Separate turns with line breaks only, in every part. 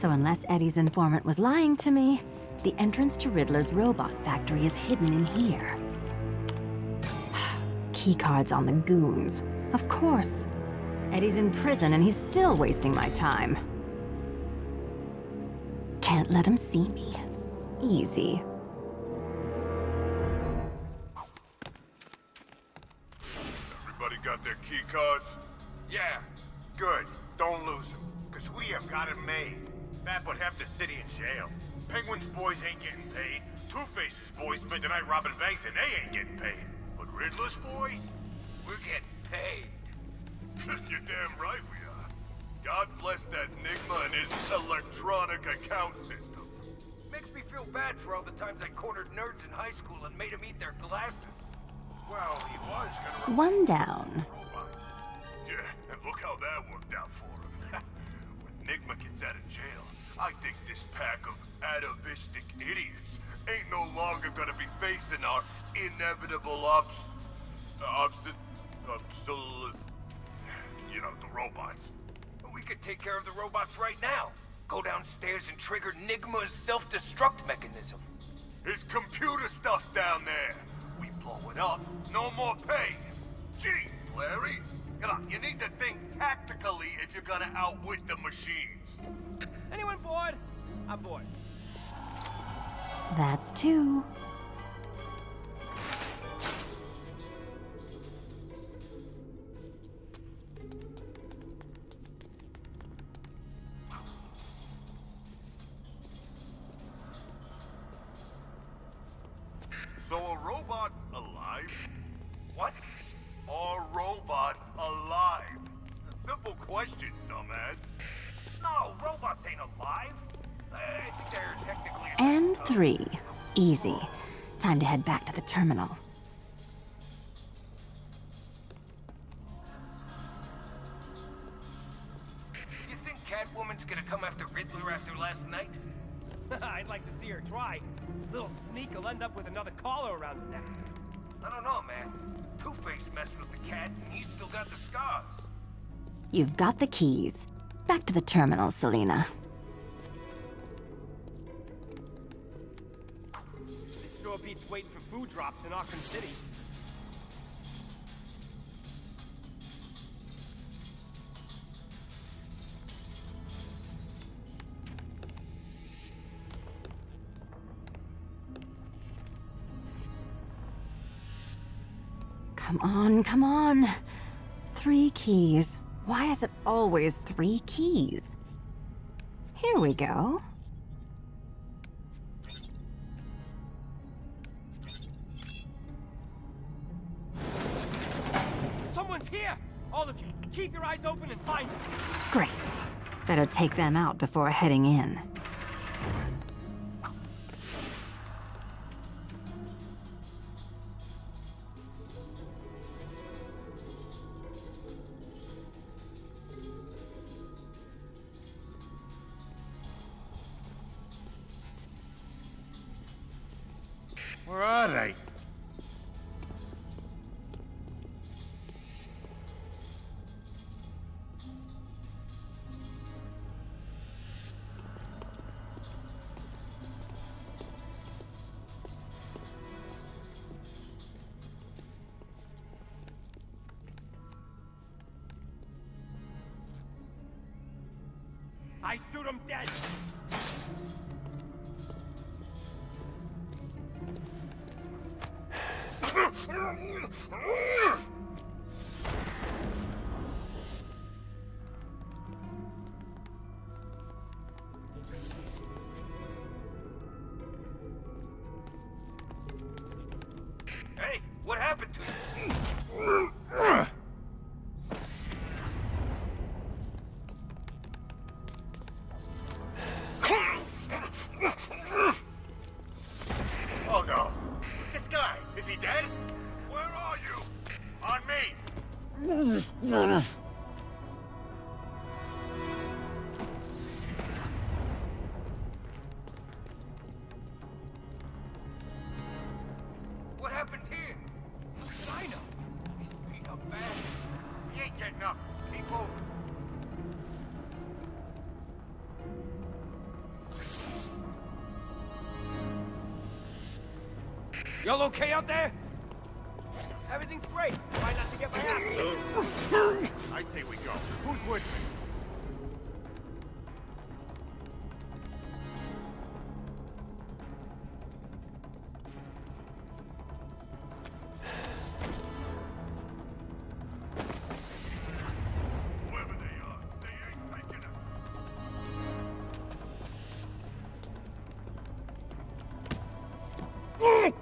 So unless Eddie's informant was lying to me, the entrance to Riddler's robot factory is hidden in here. Keycards on the goons. Of course. Eddie's in prison and he's still wasting my time. Can't let him see me. Easy.
Everybody got their keycards?
Yeah, good. Don't lose them. Because we have got it made. That put half the city in jail. Penguin's boys ain't getting paid. Two-Face's boys spent the night robbing banks and they ain't getting paid. But Riddler's boys? We're getting paid.
You're damn right we are. God bless that Nigma and his electronic account system.
Makes me feel bad for all the times I cornered nerds in high school and made them eat their glasses. Well, he was gonna...
One down.
Robots.
Yeah, and look how that worked out for him. when Nigma gets out of jail, I think this pack of atavistic idiots ain't no longer gonna be facing our inevitable obs... Obst... obst... You know, the robots.
We could take care of the robots right now. Go downstairs and trigger Nigma's self-destruct mechanism.
His computer stuff's down there. We blow it up. No more pay. Jeez, Larry. Come on, you need to think tactically if you're gonna outwit the machines.
Anyone bored? I'm bored.
That's two.
So a robot's
three. Easy. Time to head back to the terminal.
You think Catwoman's gonna come after Riddler after last night?
I'd like to see her try. Little sneak will end up with another collar around her neck.
I don't know, man. Two-Face messed with the cat, and he's still got the scars.
You've got the keys. Back to the terminal, Selina.
Waiting for food drops in Arkham City.
Come on, come on. Three keys. Why is it always three keys? Here we go.
Someone's here! All of you, keep your eyes open and find them.
Great. Better take them out before heading in.
I shoot him dead!
is he dead?
Where are you?
On me!
Y'all okay out there? Everything's great. Try not to get my ass.
I say we go. Who's with me? Oh,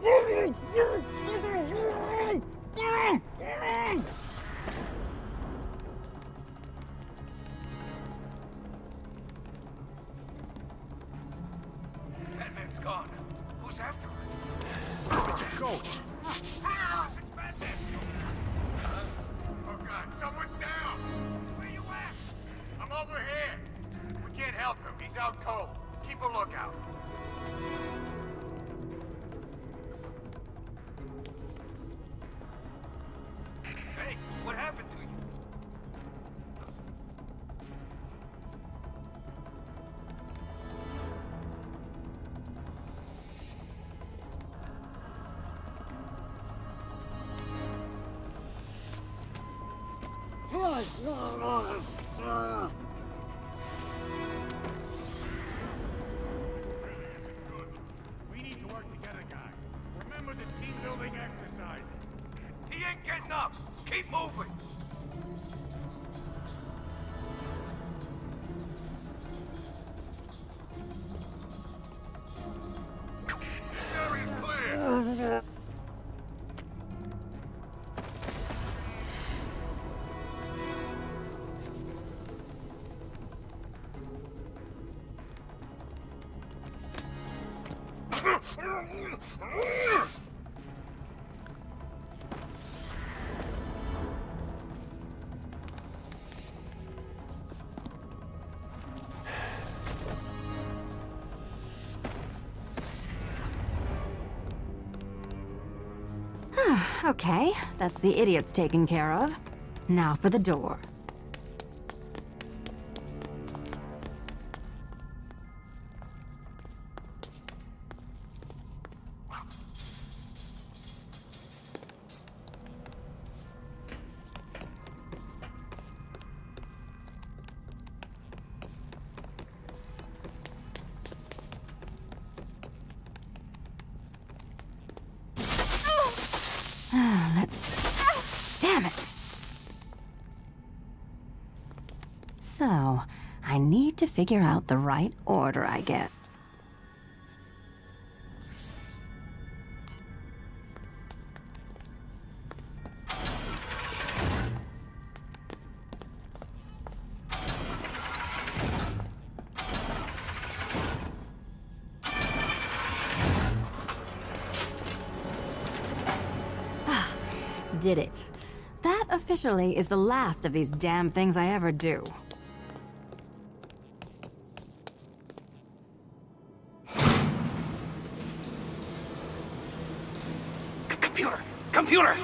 We need to work together, guys. Remember the team building exercise.
He ain't getting up. Keep moving.
Ah,
okay, that's the idiots taken care of. Now for the door. To figure out the right order, I guess. Ah, did it. That officially is the last of these damn things I ever do.
Computer! Computer!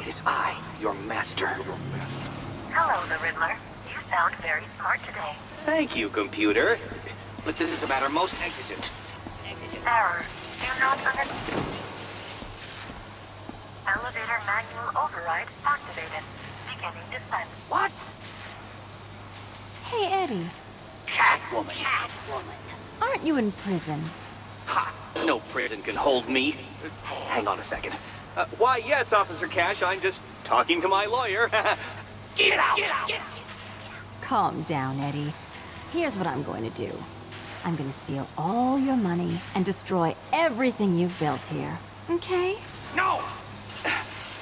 It is I, your master.
Hello, the Riddler. You sound very smart today.
Thank you, computer. But this is a matter most exigent.
Error. Do not under... Elevator manual override activated. Beginning descent.
What?
Hey, Eddie,
Catwoman. Catwoman.
aren't you in prison?
Ha! No prison can hold me. Hang on a second. Uh, why, yes, Officer Cash, I'm just talking to my lawyer. get out! Get out! get out!
Calm down, Eddie. Here's what I'm going to do. I'm going to steal all your money and destroy everything you've built here. Okay?
No!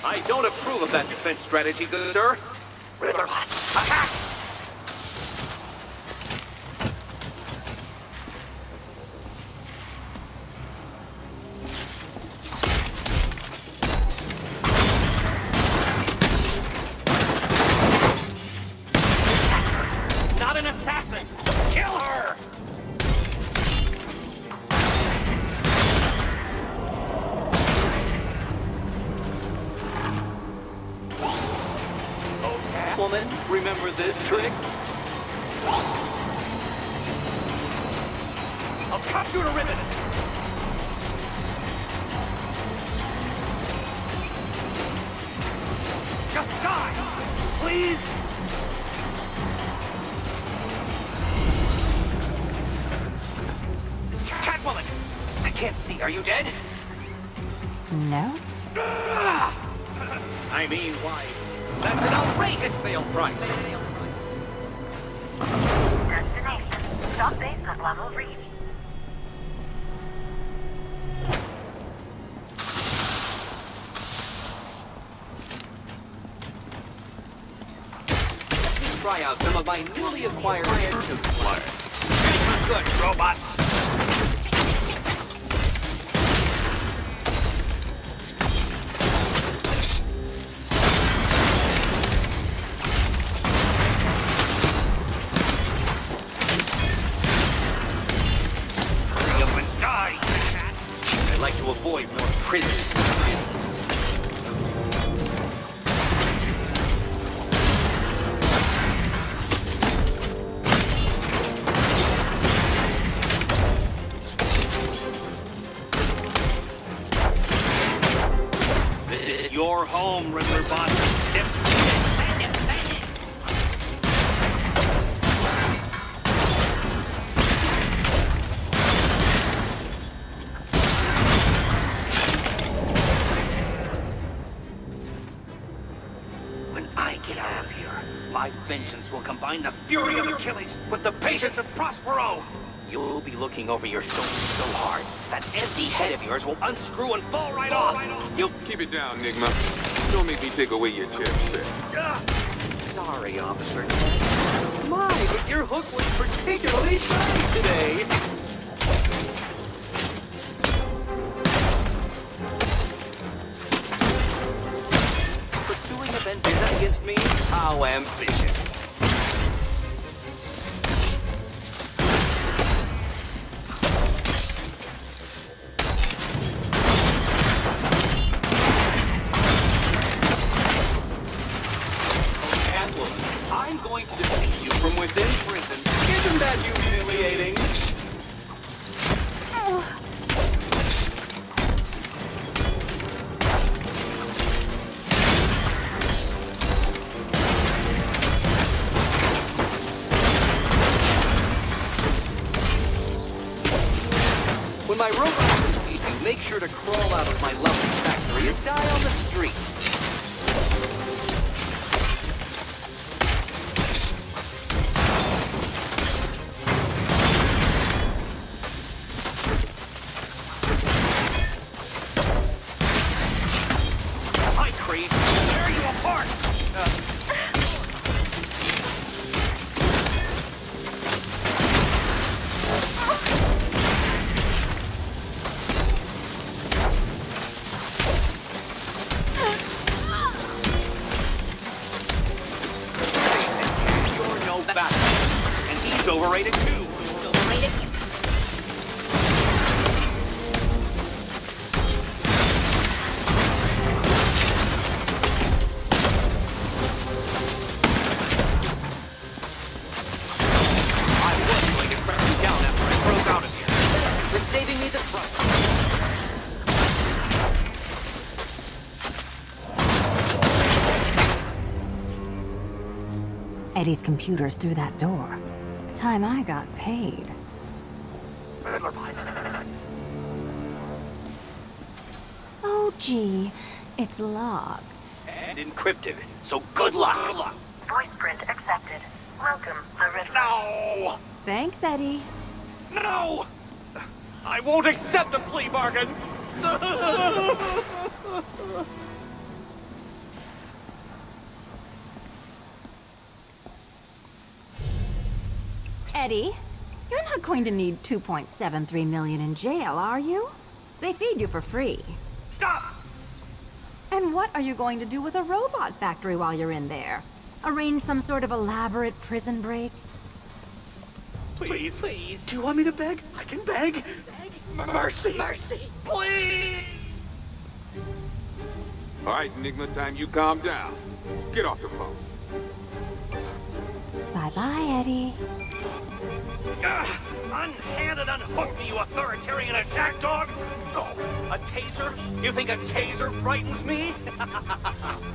I don't approve of that defense strategy, good sir. Riddler, attack! this trick? I'll cut you to ribbon! Just die! Please! Catwoman! I can't see. Are you dead?
No.
I mean, why? That's an outrageous fail price.
Destination. Stop base at level reached.
Try out some of my newly acquired suit smart. Good, robots. Combine the fury of Achilles with the patience of Prospero. You'll be looking over your shoulder so hard, that empty head of yours will unscrew and fall right off. You'll...
Keep it down, Nigma. Don't make me take away your chest bit.
Ah, Sorry, officer. My, but your hook was particularly shiny today. Pursuing a vendetta against me? How ambitious.
Eddie's computer's through that door. Time I got paid. Oh, gee. It's locked.
And encrypted. So good luck. Good luck.
Voice print accepted. Welcome, the Riddler.
No!
Thanks, Eddie.
No! I won't accept a plea bargain!
Eddie, you're not going to need 2.73 million in jail, are you? They feed you for free.
Stop!
And what are you going to do with a robot factory while you're in there? Arrange some sort of elaborate prison break?
Please, please. Do you want me to beg? I can beg. Mercy. Mercy. Please!
All right, Enigma time you calm down. Get off the phone.
Bye Bye-bye, Eddie.
Ah, Ugh! Unhand and unhook me, you authoritarian attack dog! Oh, a taser? You think a taser frightens me?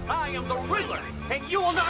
I am the Riddler, and you will not...